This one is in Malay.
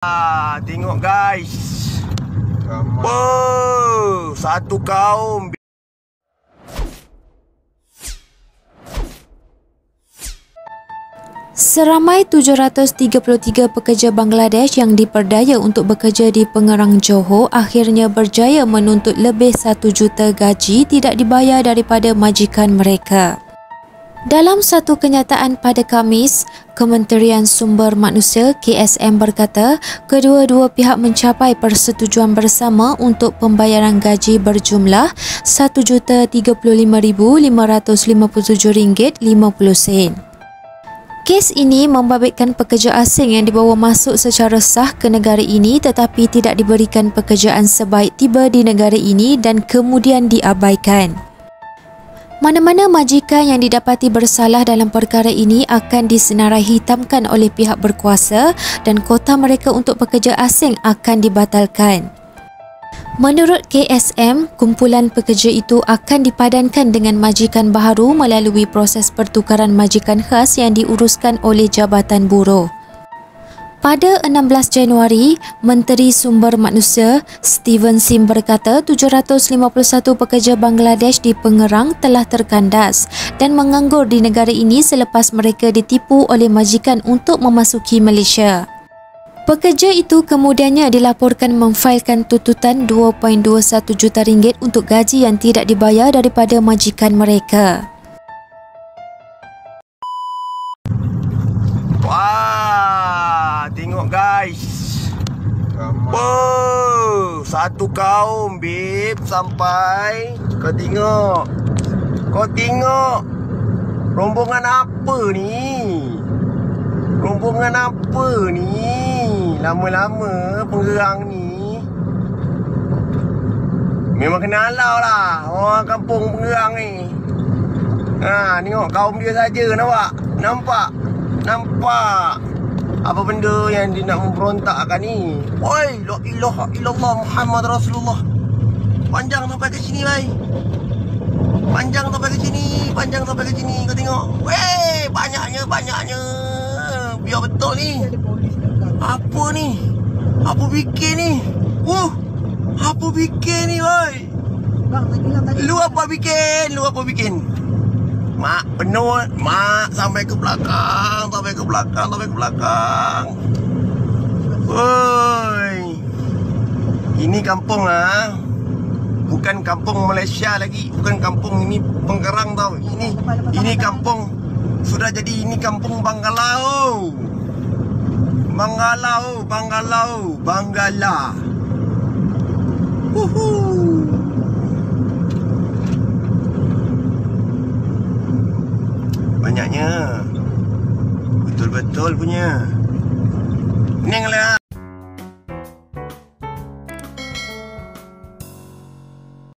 Ah, tengok guys. Ramai. Oh, satu kaum. Seramai 733 pekerja Bangladesh yang diperdaya untuk bekerja di Pengerang Johor akhirnya berjaya menuntut lebih 1 juta gaji tidak dibayar daripada majikan mereka. Dalam satu kenyataan pada Kamis, Kementerian Sumber Manusia KSM berkata kedua-dua pihak mencapai persetujuan bersama untuk pembayaran gaji berjumlah RM1,557.50 Kes ini membabitkan pekerja asing yang dibawa masuk secara sah ke negara ini tetapi tidak diberikan pekerjaan sebaik tiba di negara ini dan kemudian diabaikan. Mana-mana majikan yang didapati bersalah dalam perkara ini akan disenarai hitamkan oleh pihak berkuasa dan kota mereka untuk pekerja asing akan dibatalkan. Menurut KSM, kumpulan pekerja itu akan dipadankan dengan majikan baharu melalui proses pertukaran majikan khas yang diuruskan oleh Jabatan Buruh. Pada 16 Januari, Menteri Sumber Manusia Steven Sim berkata 751 pekerja Bangladesh di Pengerang telah terkandas dan menganggur di negara ini selepas mereka ditipu oleh majikan untuk memasuki Malaysia. Pekerja itu kemudiannya dilaporkan memfailkan tuntutan 2.21 juta ringgit untuk gaji yang tidak dibayar daripada majikan mereka. Satu kaum babe sampai. Kau tengok. Kau tengok. Rombongan apa ni? Rombongan apa ni? Lama-lama penggerang ni. Memang kena halau lah orang kampung penggerang ni. Ha, tengok kaum dia saja nampak? Nampak? Nampak? Apa benda yang dia nak memberontakkan ni? Oi, la ilaha illallah Muhammad Rasulullah. Panjang sampai ke sini, bhai. Panjang sampai ke sini, panjang sampai ke sini. Kau tengok. Weh, banyaknya, banyaknya. Biar betul ni. Apa ni? Apa bikin ni? Uh, apa bikin ni, bhai? Lu apa bikin? Lu apa bikin? Mak penuh Mak sampai ke belakang Sampai ke belakang Sampai ke belakang. Woi. Ini kampung ah. Bukan kampung Malaysia lagi. Bukan kampung ini Penggerang tau. Ini Ini kampung Sudah jadi ini kampung Banggalau. Banggalau Banggalau Banggala. Woohoo Banyaknya. Betul-betul punya. Pening lah